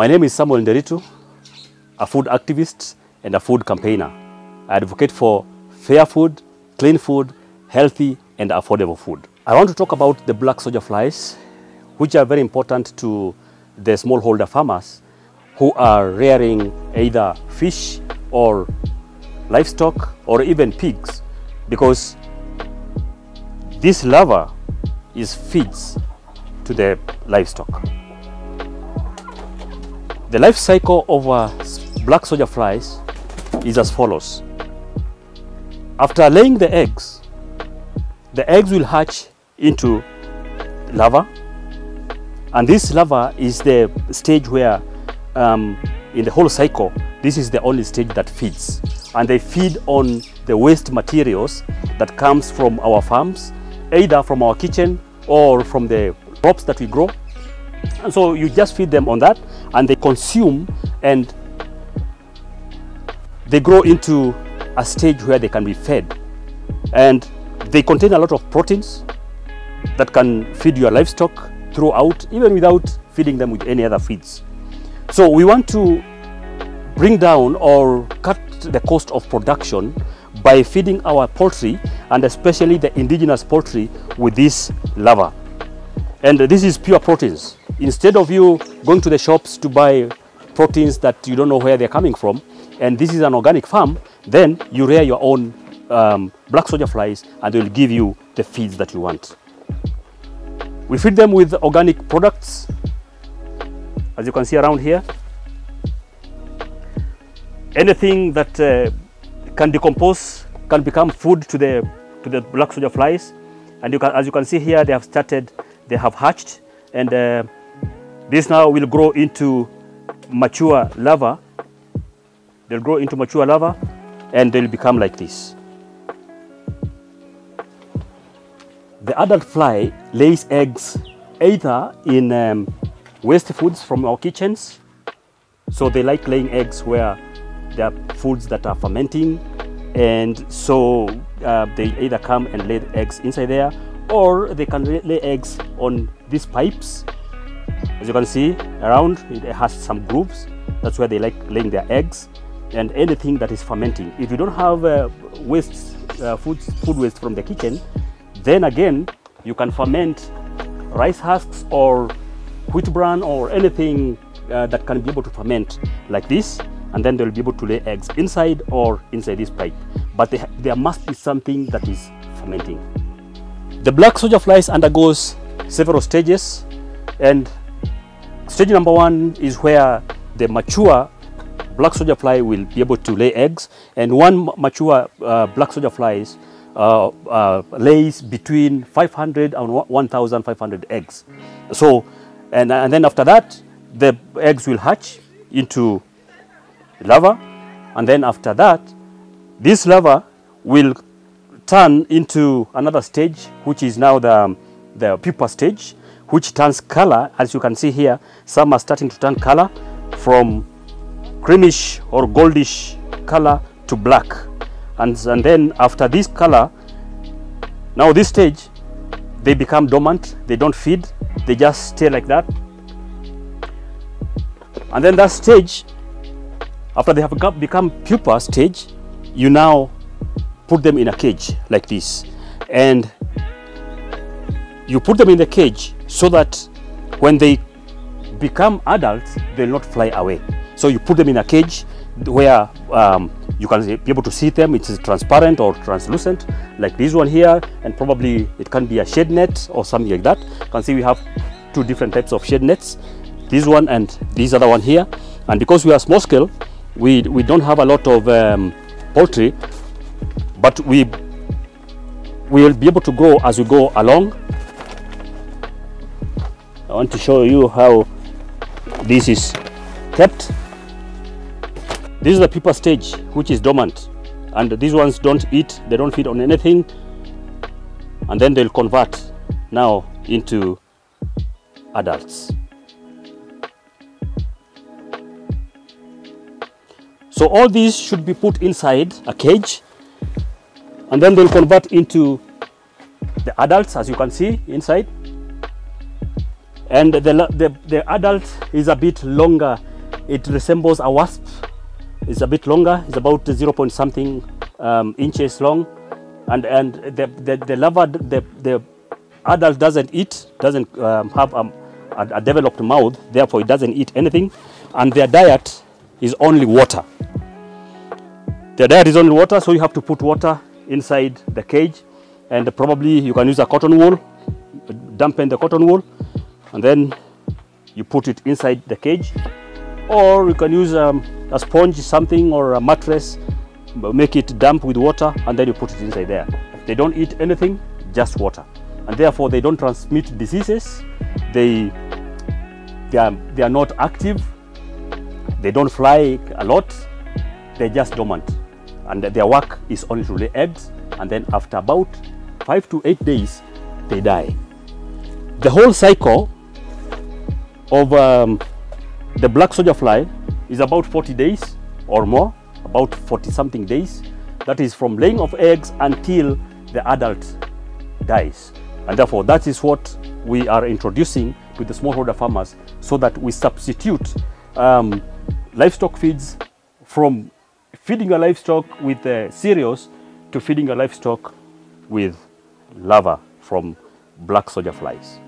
My name is Samuel Nderitu, a food activist and a food campaigner. I advocate for fair food, clean food, healthy and affordable food. I want to talk about the black soldier flies, which are very important to the smallholder farmers who are rearing either fish or livestock or even pigs because this larva is feeds to the livestock. The life cycle of uh, black soldier flies is as follows. After laying the eggs, the eggs will hatch into larva and this larva is the stage where um, in the whole cycle this is the only stage that feeds and they feed on the waste materials that comes from our farms either from our kitchen or from the crops that we grow and so you just feed them on that and they consume and they grow into a stage where they can be fed. And they contain a lot of proteins that can feed your livestock throughout even without feeding them with any other feeds. So we want to bring down or cut the cost of production by feeding our poultry and especially the indigenous poultry with this larva. And this is pure proteins instead of you going to the shops to buy proteins that you don't know where they're coming from and this is an organic farm then you rear your own um, black soldier flies and they'll give you the feeds that you want. We feed them with organic products. As you can see around here anything that uh, can decompose can become food to the to the black soldier flies. And you can as you can see here they have started they have hatched and uh, this now will grow into mature larva. they'll grow into mature larva and they'll become like this. The adult fly lays eggs either in um, waste foods from our kitchens. So they like laying eggs where there are foods that are fermenting. And so uh, they either come and lay eggs inside there or they can lay eggs on these pipes as you can see around it has some grooves that's where they like laying their eggs and anything that is fermenting. If you don't have uh, waste uh, food, food waste from the kitchen then again you can ferment rice husks or wheat bran or anything uh, that can be able to ferment like this and then they'll be able to lay eggs inside or inside this pipe. But they, there must be something that is fermenting. The black soldier flies undergoes several stages and stage number one is where the mature black soldier fly will be able to lay eggs. And one mature uh, black soldier flies uh, uh, lays between 500 and 1500 eggs. So and, and then after that the eggs will hatch into larva and then after that this larva will turn into another stage which is now the, the pupa stage which turns color as you can see here some are starting to turn color from creamish or goldish color to black. And, and then after this color now this stage they become dormant they don't feed they just stay like that. And then that stage after they have become pupa stage you now put them in a cage like this. And you put them in the cage so that when they become adults they'll not fly away. So you put them in a cage where um, you can be able to see them. It's transparent or translucent like this one here and probably it can be a shade net or something like that. You can see we have two different types of shade nets this one and this other one here. And because we are small scale we we don't have a lot of um, poultry but we will be able to grow as we go along I want to show you how this is kept. This is the pupa stage which is dormant. And these ones don't eat they don't feed on anything. And then they'll convert now into adults. So all these should be put inside a cage. And then they'll convert into the adults as you can see inside. And the, the, the adult is a bit longer It resembles a wasp. It's a bit longer. It's about 0. Point something um, inches long, and and the the, the the the adult doesn't eat, doesn't um, have a, a, a developed mouth. Therefore, it doesn't eat anything, and their diet is only water. Their diet is only water, so you have to put water inside the cage, and probably you can use a cotton wool, dampen the cotton wool, and then you put it inside the cage. Or you can use um, a sponge something or a mattress make it damp with water and then you put it inside there. They don't eat anything just water. And therefore they don't transmit diseases. They they are, they are not active. They don't fly a lot. They're just dormant. And their work is only to lay eggs. And then after about five to eight days they die. The whole cycle of um, the black soldier fly is about 40 days or more, about 40 something days. That is from laying of eggs until the adult dies. And therefore, that is what we are introducing to the smallholder farmers so that we substitute um, livestock feeds from feeding your livestock with uh, cereals to feeding your livestock with larvae from black soldier flies.